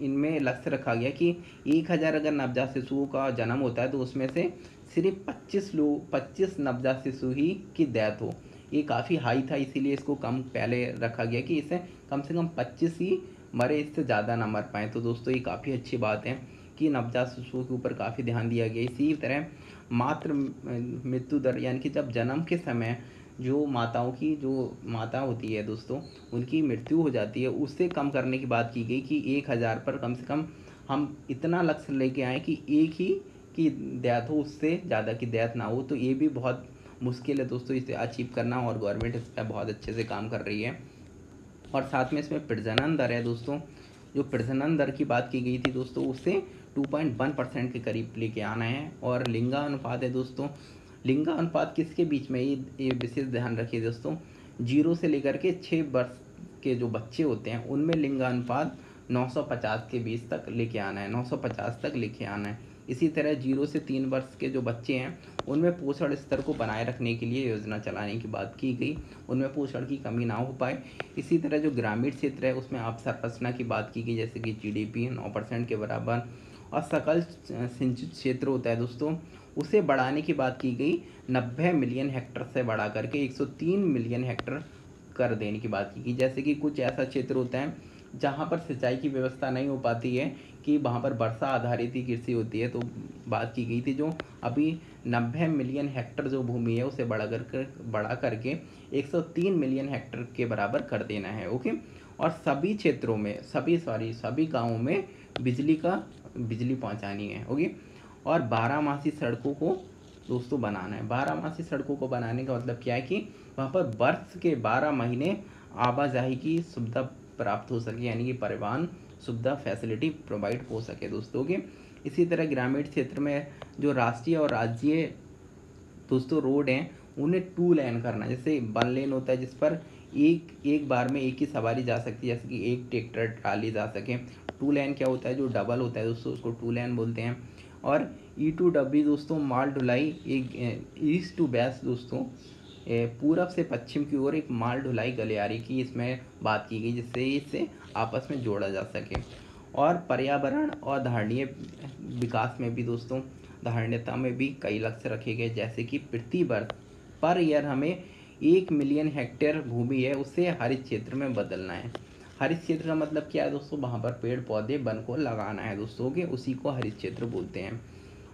इनमें लक्ष्य रखा गया कि एक हज़ार अगर नवजात शिशुओं का जन्म होता है तो उसमें से सिर्फ़ पच्चीस लोग पच्चीस नवजात शिशु ही की डेथ हो। ये काफ़ी हाई था, इसीलिए इसको कम पहले रखा गया कि इसे कम से कम पच्चीस ही मरे, इससे ज़्यादा ना मर पाए। तो दोस्तों, ये काफ़ी अच्छी बात है कि नवजात शिशुओं के ऊपर काफ़ी ध्यान दिया गया। इसी तरह मात्र मृत्यु दर, यानी कि जब जन्म के समय जो माताओं की, जो माता होती है दोस्तों, उनकी मृत्यु हो जाती है, उससे कम करने की बात की गई कि एक हज़ार पर कम से कम हम इतना लक्ष्य लेके आए कि एक ही की डेथ हो, उससे ज़्यादा की डेथ ना हो तो ये भी बहुत मुश्किल है दोस्तों इसे अचीव करना और गवर्नमेंट इस पर बहुत अच्छे से काम कर रही है। और साथ में इसमें प्रजनन दर है दोस्तों। जो प्रजनन दर की बात की गई थी दोस्तों उससे 2.1 परसेंट के करीब लेके आना है और लिंगा अनुपात है दोस्तों। लिंगा अनुपात किसके बीच में ये विशेष ध्यान रखिए दोस्तों। ज़ीरो से लेकर के छः वर्ष के जो बच्चे होते हैं, उनमें लिंगा अनुपात 950 के बीच तक लेके आना है 950 तक लेके आना है। इसी तरह ज़ीरो से तीन वर्ष के जो बच्चे हैं, उनमें पोषण स्तर को बनाए रखने के लिए योजना चलाने की बात की गई, उनमें पोषण की कमी ना हो पाए। इसी तरह जो ग्रामीण क्षेत्र है, उसमें अवसंरचना की बात की गई, जैसे कि जी डी पी नौ परसेंट के बराबर। और सकल सिंचित क्षेत्र होता है दोस्तों, उसे बढ़ाने की बात की गई, नब्बे मिलियन हेक्टर से बढ़ा करके 103 मिलियन हेक्टर कर देने की बात की गई। जैसे कि कुछ ऐसा क्षेत्र होता है जहाँ पर सिंचाई की व्यवस्था नहीं हो पाती है कि वहाँ पर वर्षा आधारित ही कृषि होती है तो बात की गई थी जो अभी नब्बे मिलियन हेक्टर जो भूमि है, उसे बढ़ा कर, बढ़ा करके 103 मिलियन हेक्टर के बराबर कर देना है, ओके? और सभी क्षेत्रों में, सभी, सॉरी, सभी गाँवों में बिजली का, बिजली पहुँचानी है, ओके? और बारह मासी सड़कों को दोस्तों बनाना है। बारह मासी सड़कों को बनाने का मतलब क्या है कि वहाँ पर वर्ष के बारह महीने आवाजाही की सुविधा प्राप्त हो सके, यानी कि परिवहन सुविधा फैसिलिटी प्रोवाइड हो सके दोस्तों के। इसी तरह ग्रामीण क्षेत्र में जो राष्ट्रीय और राज्य दोस्तों रोड हैं, उन्हें टू लेन करना जैसे वन लेन होता है, जिस पर एक एक बार में एक ही सवारी जा सकती है, जैसे कि एक ट्रैक्टर ट्राली जा सके। टू लेन क्या होता है? जो डबल होता है दोस्तों, उसको टू लेन बोलते हैं। और ई टू डब्ल्यू दोस्तों, माल ढुलाई, एक ईस्ट टू वेस्ट दोस्तों पूरब से पश्चिम की ओर एक माल ढुलाई गलियारे की इसमें बात की गई, जिससे इसे आपस में जोड़ा जा सके। और पर्यावरण और धारणीय विकास में भी दोस्तों, धारणीयता में भी कई लक्ष्य रखे गए, जैसे कि प्रति वर्ष पर ईयर हमें एक मिलियन हेक्टेयर भूमि है, उसे हरित क्षेत्र में बदलना है। हरित क्षेत्र का मतलब क्या है दोस्तों? वहाँ पर पेड़ पौधे वन को लगाना है दोस्तों के, उसी को हरित क्षेत्र बोलते हैं।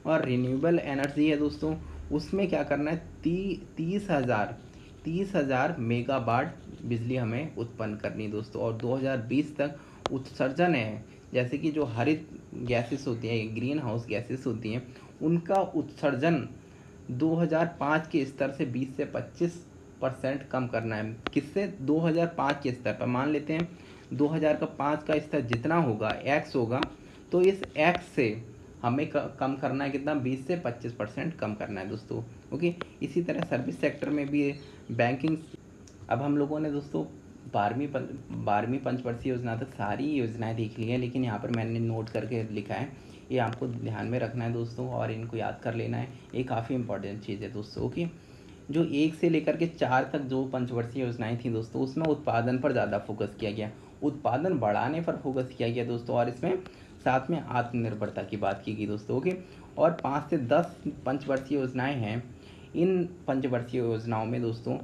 और रिन्यूएबल एनर्जी है दोस्तों उसमें क्या करना है? ती, तीस हज़ार तीस हज़ार मेगावाट बिजली हमें उत्पन्न करनी दोस्तों। और 2020 तक उत्सर्जन है। जैसे कि जो हरित गैसेस होती हैं, ग्रीन हाउस गैसेस होती हैं, उनका उत्सर्जन 2005 के स्तर से 20 से 25 परसेंट कम करना है। किससे? 2005 के स्तर पर। मान लेते हैं 2000 का पाँच का स्तर जितना होगा एक्स होगा तो इस एक्स से हमें कम करना है कितना? 20 से 25 परसेंट कम करना है दोस्तों, ओके? इसी तरह सर्विस सेक्टर में भी बैंकिंग अब हम लोगों ने दोस्तों बारहवीं बारहवीं पंचवर्षीय योजना तक सारी योजनाएँ देख ली हैं, लेकिन यहाँ पर मैंने नोट करके लिखा है, ये आपको ध्यान में रखना है दोस्तों और इनको याद कर लेना है, ये काफ़ी इंपॉर्टेंट चीज़ है दोस्तों, ओके? जो एक से लेकर के चार तक जो पंचवर्षीय योजनाएँ थी दोस्तों, उसमें उत्पादन पर ज़्यादा फोकस किया गया, उत्पादन बढ़ाने पर फोकस किया गया दोस्तों, और इसमें साथ में आत्मनिर्भरता की बात की गई दोस्तों, ओके? और पाँच से दस पंचवर्षीय योजनाएँ हैं। इन पंचवर्षीय योजनाओं में दोस्तों,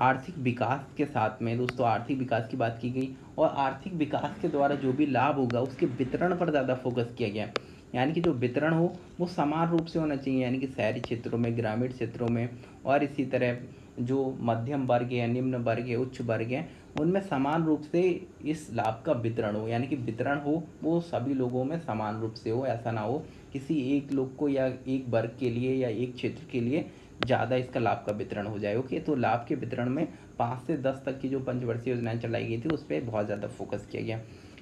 आर्थिक विकास के साथ में दोस्तों, आर्थिक विकास की बात की गई और आर्थिक विकास के द्वारा जो भी लाभ होगा, उसके वितरण पर ज़्यादा फोकस किया गया यानी कि जो वितरण हो, वो समान रूप से होना चाहिए, यानी कि शहरी क्षेत्रों में, ग्रामीण क्षेत्रों में और इसी तरह जो मध्यम वर्ग है निम्न वर्ग है उच्च वर्ग है उनमें समान रूप से इस लाभ का वितरण हो, यानी कि वितरण हो, वो सभी लोगों में समान रूप से हो, ऐसा ना हो किसी एक लोग को या एक वर्ग के लिए या एक क्षेत्र के लिए ज़्यादा इसका लाभ का वितरण हो जाए, ओके? तो लाभ के वितरण में पाँच से दस तक की जो पंचवर्षीय योजनाएँ चलाई गई थी, उस पर बहुत ज़्यादा फोकस किया गया।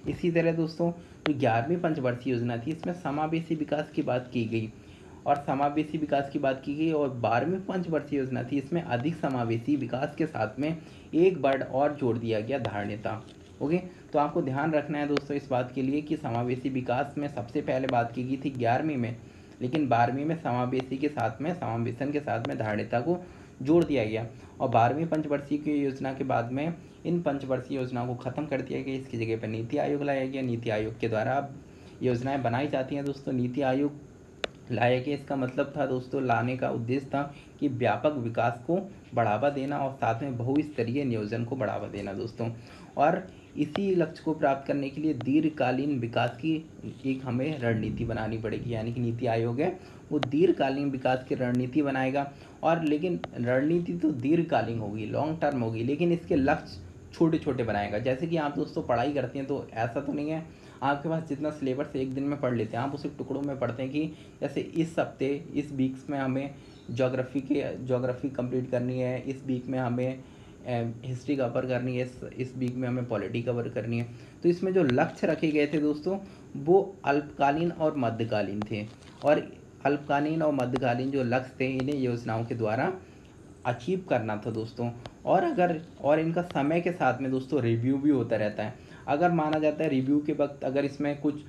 इसी तरह दोस्तों, जो ग्यारहवीं पंचवर्षीय योजना थी, इसमें समावेशी विकास की बात की गई। और समावेशी विकास की बात की गई और बारहवीं पंचवर्षीय योजना थी। इसमें अधिक समावेशी विकास के साथ में एक वर्ड और जोड़ दिया गया धारणता। ओके? तो आपको ध्यान रखना है दोस्तों इस बात के लिए कि समावेशी विकास में सबसे पहले बात की गई थी ग्यारहवीं में, लेकिन बारहवीं में समावेशी के साथ में, समावेशन के साथ में धारणता को जोड़ दिया गया। और बारहवीं पंचवर्षीय की योजना के बाद में इन पंचवर्षीय योजनाओं को ख़त्म कर दिया गया। इसकी जगह पर नीति आयोग लाया गया। नीति आयोग के द्वारा योजनाएँ बनाई जाती हैं दोस्तों। नीति आयोग लाया गया इसका मतलब था दोस्तों, लाने का उद्देश्य था कि व्यापक विकास को बढ़ावा देना और साथ में बहुस्तरीय नियोजन को बढ़ावा देना दोस्तों। और इसी लक्ष्य को प्राप्त करने के लिए दीर्घकालीन विकास की एक हमें रणनीति बनानी पड़ेगी, यानी कि नीति आयोग है। वो दीर्घकालीन विकास की रणनीति बनाएगा और लेकिन रणनीति तो दीर्घकालीन होगी लॉन्ग टर्म होगी, लेकिन इसके लक्ष्य छोटे छोटे बनाएगा। जैसे कि आप दोस्तों पढ़ाई करते हैं तो ऐसा तो नहीं है आपके पास जितना सिलेबस एक दिन में पढ़ लेते हैं, आप उसे टुकड़ों में पढ़ते हैं कि जैसे इस हफ़्ते, इस वीक्स में हमें जोग्राफ़ी के जोग्राफ़ी कंप्लीट करनी है, इस वीक में हमें हिस्ट्री कवर करनी है, इस इस वीक में हमें पॉलिटी कवर करनी है। तो इसमें जो लक्ष्य रखे गए थे दोस्तों, वो अल्पकालीन और मध्यकालीन थे। और अल्पकालीन और मध्यकालीन जो लक्ष्य थे, इन्हें योजनाओं के द्वारा अचीव करना था दोस्तों। और अगर, और इनका समय के साथ में दोस्तों रिव्यू भी होता रहता है। अगर माना जाता है रिव्यू के वक्त अगर इसमें कुछ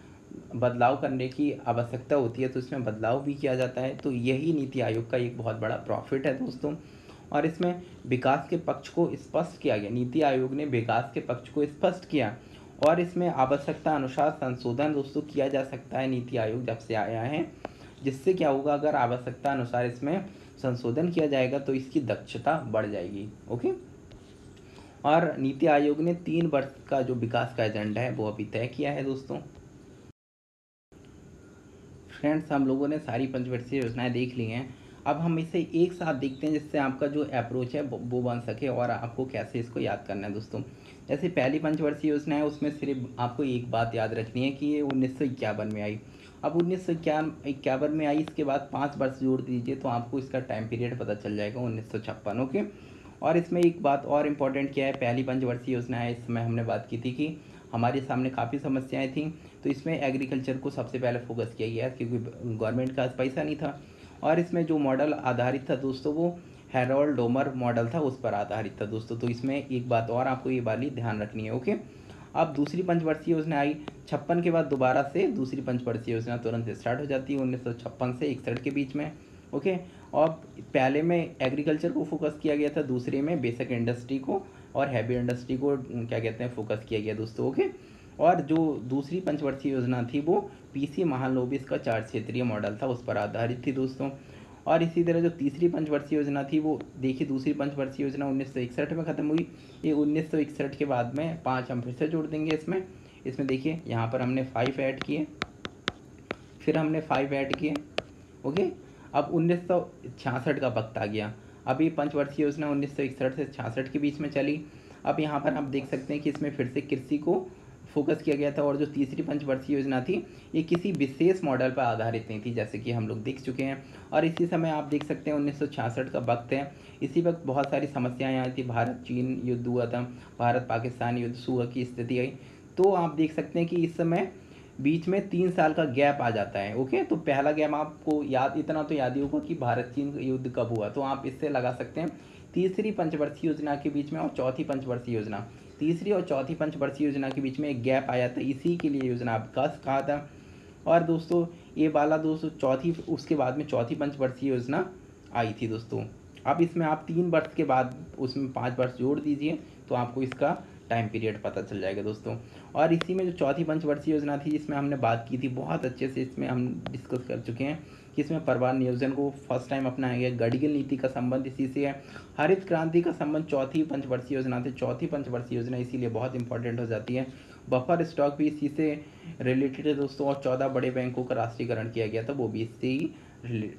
बदलाव करने की आवश्यकता होती है तो इसमें बदलाव भी किया जाता है। तो यही नीति आयोग का एक बहुत बड़ा प्रॉफिट है दोस्तों। और इसमें विकास के पक्ष को स्पष्ट किया गया। नीति आयोग ने विकास के पक्ष को स्पष्ट किया। और इसमें आवश्यकता अनुसार संशोधन दोस्तों किया जा सकता है। नीति आयोग जब से आया है, जिससे क्या होगा, अगर आवश्यकता अनुसार इसमें संशोधन किया जाएगा तो इसकी दक्षता बढ़ जाएगी। ओके? और नीति आयोग ने तीन वर्ष का जो विकास का एजेंडा है, वो अभी तय किया है दोस्तों। फ्रेंड्स, हम लोगों ने सारी पंचवर्षीय योजनाएँ देख ली हैं। अब हम इसे एक साथ देखते हैं जिससे आपका जो अप्रोच है, वो बन सके और आपको कैसे इसको याद करना है दोस्तों। जैसे पहली पंचवर्षीय योजना है, उसमें सिर्फ़ आपको एक बात याद रखनी है कि ये उन्नीस सौ इक्यावन में आई। अब उन्नीस सौ इक्यावन में आई, इसके बाद पाँच वर्ष जोड़ दीजिए तो आपको इसका टाइम पीरियड पता चल जाएगा उन्नीस सौ छप्पन, ओके? और इसमें एक बात और इंपॉर्टेंट क्या है, पहली पंचवर्षीय योजना है, इस समय हमने बात की थी कि हमारे सामने काफ़ी समस्याएँ थी तो इसमें एग्रीकल्चर को सबसे पहले फोकस किया गया क्योंकि गवर्नमेंट का पैसा नहीं था। और इसमें जो मॉडल आधारित था दोस्तों, वो हेरोल्ड डोमर मॉडल था, उस पर आधारित था दोस्तों तो इसमें एक बात और आपको ये वाली ध्यान रखनी है ओके अब दूसरी पंचवर्षीय योजना आई, छप्पन के बाद दोबारा से दूसरी पंचवर्षीय योजना तुरंत स्टार्ट हो जाती है, उन्नीस सौ छप्पन से इकसठ के बीच में। ओके? और पहले में एग्रीकल्चर को फोकस किया गया था, दूसरे में बेसिक इंडस्ट्री को और हैवी इंडस्ट्री को क्या कहते हैं फोकस किया गया दोस्तों, ओके? और जो दूसरी पंचवर्षीय योजना थी वो पीसी महालोबिस का चार क्षेत्रीय मॉडल था, उस पर आधारित थी दोस्तों। और इसी तरह जो तीसरी पंचवर्षीय योजना थी वो, देखिए दूसरी पंचवर्षीय योजना उन्नीस सौ इकसठ में ख़त्म हुई। ये उन्नीस सौ इकसठ के बाद में पाँच हम फिर से जोड़ देंगे इसमें। इसमें देखिए, यहाँ पर हमने फाइव ऐड किए, फिर हमने फाइव ऐड किए, ओके? अब उन्नीस सौ छियासठ का वक्त आ गया। अभी पंचवर्षीय योजना उन्नीस सौ इकसठ से छियासठ के बीच में चली। अब यहाँ पर आप देख सकते हैं कि इसमें फिर से कृषि को फोकस किया गया था और जो तीसरी पंचवर्षीय योजना थी, ये किसी विशेष मॉडल पर आधारित नहीं थी, जैसे कि हम लोग देख चुके हैं। और इसी समय आप देख सकते हैं उन्नीस सौ छियासठ का वक्त है। इसी वक्त बहुत सारी समस्याएँ आई थी। भारत, चीन युद्ध हुआ था। भारत, पाकिस्तान युद्ध सुह की स्थिति आई। तो आप देख सकते हैं कि इस समय बीच में तीन साल का गैप आ जाता है, ओके? तो पहला गैप आपको याद, इतना तो याद ही होगा कि भारत चीन युद्ध कब हुआ। तो आप इससे लगा सकते हैं, तीसरी पंचवर्षीय योजना के बीच में और चौथी पंचवर्षीय योजना। तीसरी और चौथी पंचवर्षीय योजना के बीच में एक गैप आया था, इसी के लिए योजना विकास कहा था। और दोस्तों, ये वाला दोस्तों चौथी, उसके बाद में चौथी पंचवर्षीय योजना आई थी दोस्तों। अब इसमें आप तीन वर्ष के बाद उसमें पाँच वर्ष जोड़ दीजिए तो आपको इसका टाइम पीरियड पता चल जाएगा दोस्तों। और इसी में जो चौथी पंचवर्षीय योजना थी, जिसमें हमने बात की थी बहुत अच्छे से, इसमें हम डिस्कस कर चुके हैं कि इसमें परिवार नियोजन को फ़र्स्ट टाइम अपनाया गया। गडगिल नीति का संबंध इसी से है। हरित क्रांति का संबंध चौथी पंचवर्षीय योजना से, चौथी पंचवर्षीय योजना इसीलिए बहुत इंपॉर्टेंट हो जाती है। बफर स्टॉक भी इसी से रिलेटेड है दोस्तों, और चौदह बड़े बैंकों का राष्ट्रीयकरण किया गया था, वो भी इससे ही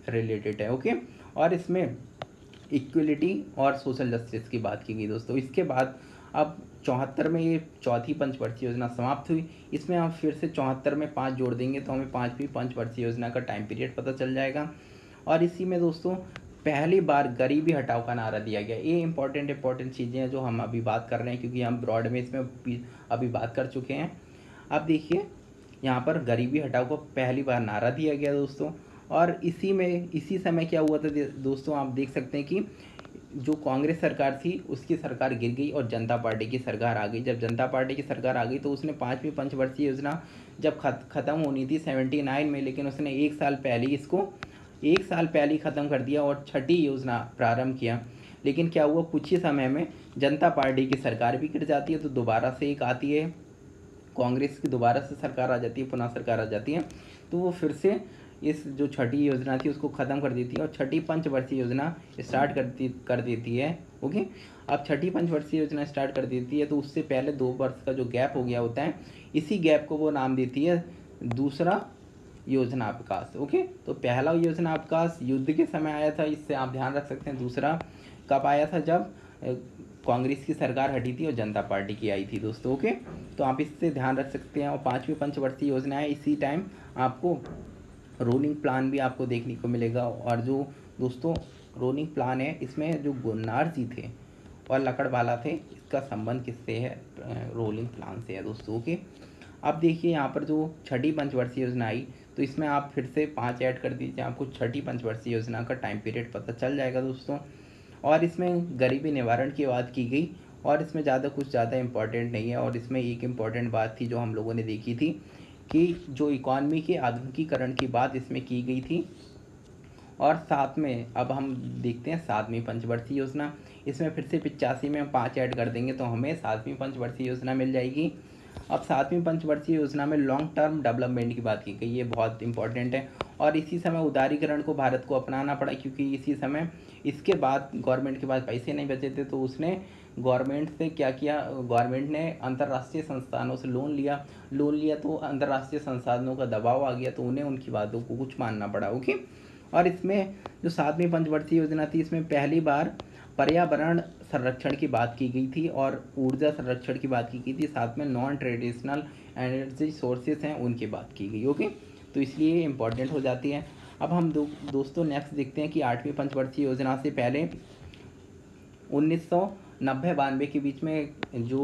रिलेटेड है ओके और इसमें इक्वलिटी और सोशल जस्टिस की बात की गई दोस्तों। इसके बाद अब चौहत्तर में ये चौथी पंचवर्षीय योजना समाप्त हुई। इसमें हम फिर से चौहत्तर में पाँच जोड़ देंगे तो हमें पाँचवीं पंचवर्षीय योजना का टाइम पीरियड पता चल जाएगा। और इसी में दोस्तों, पहली बार गरीबी हटाओ का नारा दिया गया। ये इंपॉर्टेंट इंपॉर्टेंट चीज़ें हैं जो हम अभी बात कर रहे हैं क्योंकि हम ब्रॉड में इसमें अभी बात कर चुके हैं। अब देखिए, यहाँ पर गरीबी हटाओ को पहली बार नारा दिया गया दोस्तों। और इसी में, इसी समय क्या हुआ था दोस्तों, आप देख सकते हैं कि जो कांग्रेस सरकार थी, उसकी सरकार गिर गई और जनता पार्टी की सरकार आ गई। जब जनता पार्टी की सरकार आ गई तो उसने पाँचवीं पंचवर्षीय योजना जब खत, ख़त्म होनी थी सेवेंटी नाइन में, लेकिन उसने एक साल पहले इसको, एक साल पहले ख़त्म कर दिया और छठी योजना प्रारंभ किया। लेकिन क्या हुआ, कुछ ही समय में जनता पार्टी की सरकार भी गिर जाती है तो दोबारा से एक आती है। कांग्रेस की दोबारा से सरकार आ जाती है, पुनः सरकार आ जाती है। तो वो फिर से इस जो छठी योजना थी, उसको ख़त्म कर देती है और छठी पंचवर्षीय योजना स्टार्ट करती कर देती है ओके अब छठी पंचवर्षीय योजना स्टार्ट कर देती है तो उससे पहले दो वर्ष का जो गैप हो गया होता है, इसी गैप को वो नाम देती है दूसरा योजना विकास ओके तो पहला योजना विकास युद्ध के समय आया था, इससे आप ध्यान रख सकते हैं, दूसरा कब आया था, जब कांग्रेस की सरकार हटी थी और जनता पार्टी की आई थी दोस्तों ओके तो आप इससे ध्यान रख सकते हैं, और पाँचवीं पंचवर्षीय योजना है, इसी टाइम आपको रोलिंग प्लान भी आपको देखने को मिलेगा। और जो दोस्तों रोलिंग प्लान है, इसमें जो गुन्नार जी थे और लकड़वाला थे, इसका संबंध किससे है? रोलिंग प्लान से है दोस्तों ओके अब देखिए, यहाँ पर जो छठी पंचवर्षीय योजना आई तो इसमें आप फिर से पाँच ऐड कर दीजिए, आपको छठी पंचवर्षीय योजना का टाइम पीरियड पता चल जाएगा दोस्तों। और इसमें गरीबी निवारण की बात की गई, और इसमें ज़्यादा कुछ ज़्यादा इंपॉर्टेंट नहीं है, और इसमें एक इंपॉर्टेंट बात थी जो हम लोगों ने देखी थी कि जो इकॉनमी के आधुनिकीकरण की बात इसमें की गई थी। और साथ में, अब हम देखते हैं सातवीं पंचवर्षीय योजना। इसमें फिर से पिचासी में हम पाँच ऐड कर देंगे तो हमें सातवीं पंचवर्षीय योजना मिल जाएगी। अब सातवीं पंचवर्षीय योजना में लॉन्ग टर्म डेवलपमेंट की बात की गई, ये बहुत इंपॉर्टेंट है। और इसी समय उदारीकरण को भारत को अपनाना पड़ा, क्योंकि इसी समय इसके बाद गवर्नमेंट के पास पैसे नहीं बचे थे तो उसने गवर्नमेंट से क्या किया? गवर्नमेंट ने अंतर्राष्ट्रीय संस्थानों से लोन लिया। लोन लिया तो अंतर्राष्ट्रीय संसाधनों का दबाव आ गया तो उन्हें उनकी बातों को कुछ मानना पड़ा ओके और इसमें जो सातवीं पंचवर्षीय योजना थी, इसमें पहली बार पर्यावरण संरक्षण की बात की गई थी और ऊर्जा संरक्षण की बात की गई थी। साथ में नॉन ट्रेडिशनल एनर्जी सोर्सेज हैं, उनकी बात की गई ओके तो इसलिए इंपॉर्टेंट हो जाती है। अब हम दो, दोस्तों नेक्स्ट देखते हैं कि आठवीं पंचवर्षीय योजना से पहले उन्नीस सौ नब्बे बानवे के बीच में जो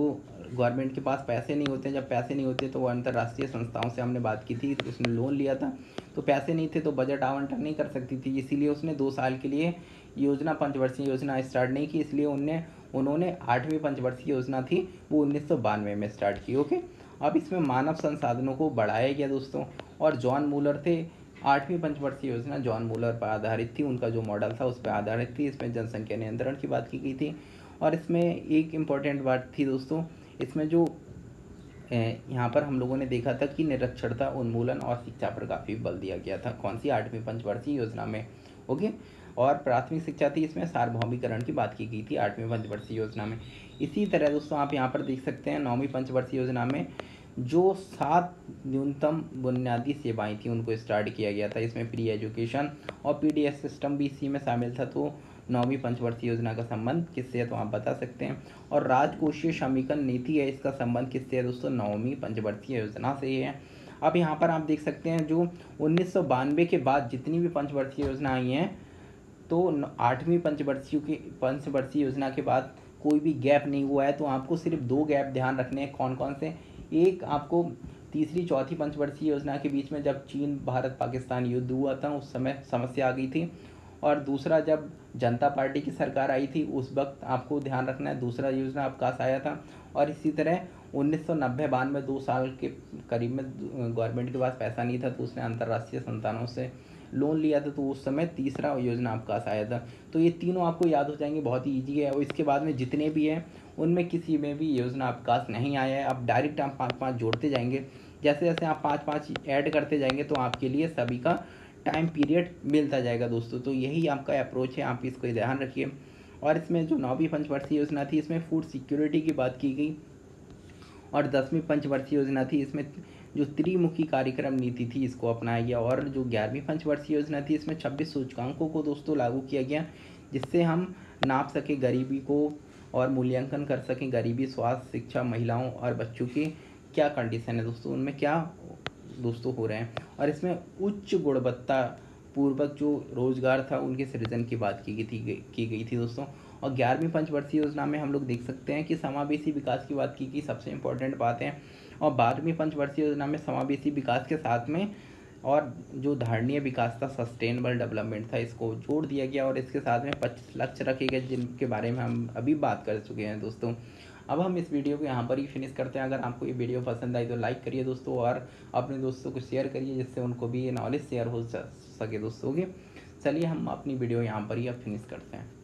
गवर्नमेंट के पास पैसे नहीं होते, जब पैसे नहीं होते तो वो अंतर्राष्ट्रीय संस्थाओं से हमने बात की थी तो उसने लोन लिया था। तो पैसे नहीं थे तो बजट आवंटन नहीं कर सकती थी, इसीलिए उसने दो साल के लिए योजना, पंचवर्षीय योजना स्टार्ट नहीं की, इसलिए उनने, उन्होंने आठवीं पंचवर्षीय योजना थी, वो उन्नीस सौ बानवे में स्टार्ट की ओके अब इसमें मानव संसाधनों को बढ़ाया गया दोस्तों, और जॉन मूलर थे, आठवीं पंचवर्षीय योजना जॉन मूलर पर आधारित थी, उनका जो मॉडल था उस पर आधारित थी, इसमें जनसंख्या नियंत्रण की बात की गई थी और इसमें एक इंपॉर्टेंट बात थी दोस्तों, इसमें जो यहाँ पर हम लोगों ने देखा था कि निरक्षरता उन्मूलन और शिक्षा पर काफ़ी बल दिया गया था। कौन सी? आठवीं पंचवर्षीय योजना में ओके और प्राथमिक शिक्षा थी, इसमें सार्वभौमिकरण की बात की गई थी आठवीं पंचवर्षीय योजना में। इसी तरह दोस्तों, आप यहाँ पर देख सकते हैं, नौवीं पंचवर्षीय योजना में जो सात न्यूनतम बुनियादी सेवाएँ थी, उनको स्टार्ट किया गया था। इसमें प्री एजुकेशन और पीडीएस सिस्टम भी इसी में शामिल था। तो नौवीं पंचवर्षीय योजना का संबंध किससे है तो आप बता सकते हैं। और राजकोषीय समीकरण नीति है, इसका संबंध किससे है दोस्तों? नौवीं पंचवर्षीय योजना से ही है। अब यहाँ पर आप देख सकते हैं, जो उन्नीस सौ बानवे के बाद जितनी भी पंचवर्षीय योजना आई हैं तो आठवीं पंचवर्षीय की पंचवर्षीय योजना के बाद कोई भी गैप नहीं हुआ है तो आपको सिर्फ़ दो गैप ध्यान रखने हैं कौन कौन से? एक, आपको तीसरी, चौथी पंचवर्षीय योजना के बीच में जब चीन, भारत, पाकिस्तान युद्ध हुआ था, उस समय समस्या आ गई थी। और दूसरा, जब जनता पार्टी की सरकार आई थी, उस वक्त आपको ध्यान रखना है, दूसरा योजना अवकाश आया था। और इसी तरह उन्नीस सौ नब्बे बानवे दो साल के करीब में, गवर्नमेंट के पास पैसा नहीं था तो उसने अंतर्राष्ट्रीय संस्थानों से लोन लिया था तो उस समय तीसरा योजना अवकाश आया था। तो ये तीनों आपको याद हो जाएँगे, बहुत ही ईजी है। और इसके बाद में जितने भी हैं, उनमें किसी में भी योजना अवकाश नहीं आया है। आप डायरेक्ट आप पाँच पाँच जोड़ते जाएँगे। जैसे जैसे आप पाँच पाँच ऐड करते जाएँगे तो आपके लिए सभी का टाइम पीरियड मिलता जाएगा दोस्तों। तो यही आपका अप्रोच है, आप इसको ध्यान रखिए। और इसमें जो नौवीं पंचवर्षीय योजना थी, इसमें फ़ूड सिक्योरिटी की बात की गई। और दसवीं पंचवर्षीय योजना थी, इसमें जो त्रिमुखी कार्यक्रम नीति थी, इसको अपनाया गया। और जो ग्यारहवीं पंचवर्षीय योजना थी, इसमें छब्बीस सूचकांकों को दोस्तों लागू किया गया, जिससे हम नाप सके गरीबी को और मूल्यांकन कर सकें गरीबी, स्वास्थ्य, शिक्षा, महिलाओं और बच्चों की क्या कंडीशन है दोस्तों? उनमें क्या दोस्तों हो रहे हैं। और इसमें उच्च गुणवत्ता पूर्वक जो रोज़गार था, उनके सृजन की बात की गई थी की गई थी दोस्तों। और ग्यारहवीं पंचवर्षीय योजना में हम लोग देख सकते हैं कि समावेशी विकास की बात की गई, सबसे इम्पोर्टेंट बात है। और बारहवीं पंचवर्षीय योजना में समावेशी विकास के साथ में और जो धारणीय विकास था सस्टेनेबल डेवलपमेंट था, इसको जोड़ दिया गया और इसके साथ में पच्चीस लक्ष्य रखे गए, जिनके बारे में हम अभी बात कर चुके हैं दोस्तों। अब हम इस वीडियो को यहाँ पर ही फिनिश करते हैं। अगर आपको ये वीडियो पसंद आई तो लाइक करिए दोस्तों और अपने दोस्तों को शेयर करिए, जिससे उनको भी ये नॉलेज शेयर हो सके दोस्तों के चलिए हम अपनी वीडियो यहाँ पर ही अब फिनिश करते हैं।